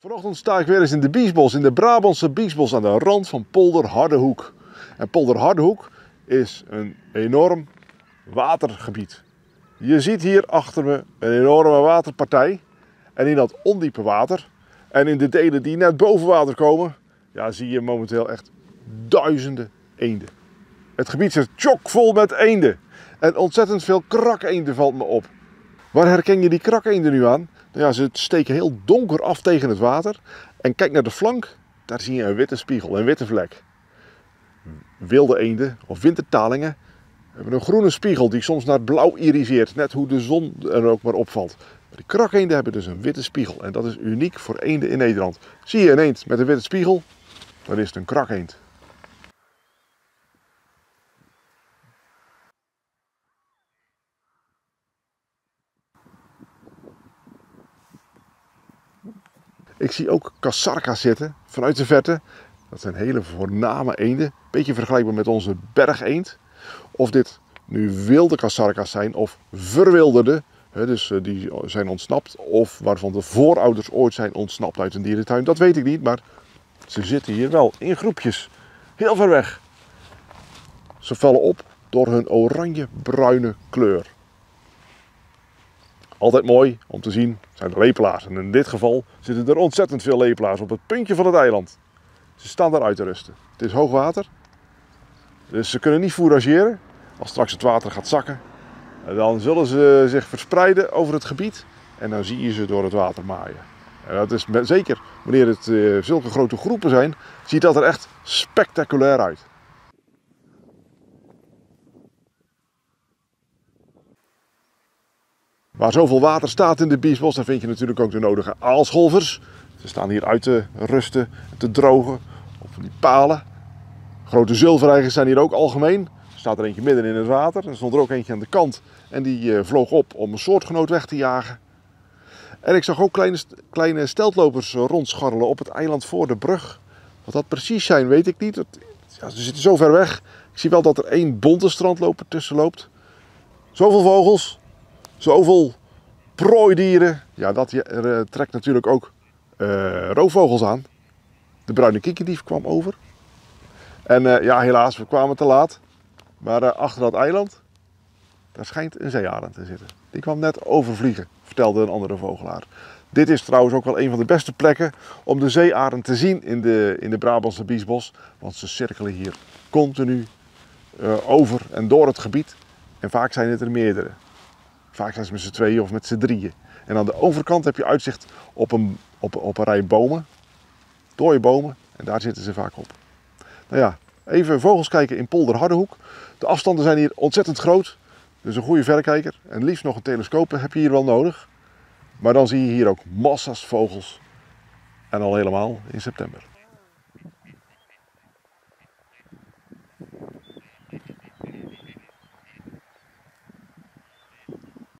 Vanochtend sta ik weer eens in de Biesbos, in de Brabantse Biesbos aan de rand van Polder Hardehoek. En Polder Hardehoek is een enorm watergebied. Je ziet hier achter me een enorme waterpartij. En in dat ondiepe water en in de delen die net boven water komen, ja, zie je momenteel echt duizenden eenden. Het gebied zit chockvol met eenden. En ontzettend veel krakeenden valt me op. Waar herken je die krakeenden nu aan? Ja, ze steken heel donker af tegen het water. En kijk naar de flank, daar zie je een witte spiegel, een witte vlek. Wilde eenden of wintertalingen hebben een groene spiegel die soms naar blauw iriseert. Net hoe de zon er ook maar opvalt. Maar die krakeenden hebben dus een witte spiegel. En dat is uniek voor eenden in Nederland. Zie je een eend met een witte spiegel? Dan is het een krakeend. Ik zie ook Cassarca zitten vanuit de verte. Dat zijn hele voorname eenden. Beetje vergelijkbaar met onze bergeend. Of dit nu wilde Cassarca's zijn of verwilderde. dus eh, die zijn ontsnapt. Of waarvan de voorouders ooit zijn ontsnapt uit een dierentuin. Dat weet ik niet, maar ze zitten hier wel in groepjes. Heel ver weg. Ze vallen op door hun oranje-bruine kleur. Altijd mooi om te zien zijn de lepelaars. En in dit geval zitten er ontzettend veel lepelaars op het puntje van het eiland. Ze staan daar uit te rusten. Het is hoog water. Dus ze kunnen niet fourageren. Als straks het water gaat zakken, dan zullen ze zich verspreiden over het gebied. En dan zie je ze door het water maaien. En dat is zeker wanneer het uh, zulke grote groepen zijn, ziet dat er echt spectaculair uit. Waar zoveel water staat in de Biesbos, dan vind je natuurlijk ook de nodige aalscholvers. Ze staan hier uit te rusten, te drogen op die palen. Grote zilvereigers zijn hier ook algemeen. Er staat er eentje midden in het water. Er stond er ook eentje aan de kant en die uh, vloog op om een soortgenoot weg te jagen. En ik zag ook kleine, kleine steltlopers rondscharrelen op het eiland voor de brug. Wat dat precies zijn, weet ik niet. ja, ze zitten zo ver weg. Ik zie wel dat er één bonte strandloper tussen loopt. Zoveel vogels, zoveel prooidieren. Ja, dat uh, trekt natuurlijk ook uh, roofvogels aan. De bruine kiekendief kwam over. En uh, ja, helaas, we kwamen te laat. Maar achter dat eiland, daar schijnt een zeearend te zitten. Die kwam net overvliegen, vertelde een andere vogelaar. Dit is trouwens ook wel een van de beste plekken om de zeearend te zien in de, in de Brabantse Biesbos. Want ze cirkelen hier continu over en door het gebied. En vaak zijn het er meerdere. Vaak zijn ze met z'n tweeën of met z'n drieën. En aan de overkant heb je uitzicht op een, op, op een rij bomen. Dooie bomen. En daar zitten ze vaak op. Nou ja, even vogels kijken in Polder Hardehoek. De afstanden zijn hier ontzettend groot. Dus een goede verrekijker en liefst nog een telescoop heb je hier wel nodig. Maar dan zie je hier ook massa's vogels. En al helemaal in september.